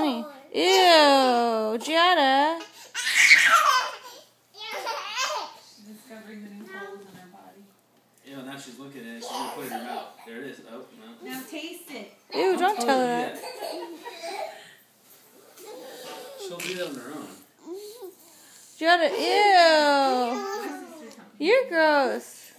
funny. Ew, Giada. Discovering the new holes in her body. Yeah, now she's looking at it. She's gonna put it in her mouth. There it is. Oh no. Now taste it. Ew, don't Oh, tell her that. She'll do that on her own. Giada, ew. You're gross.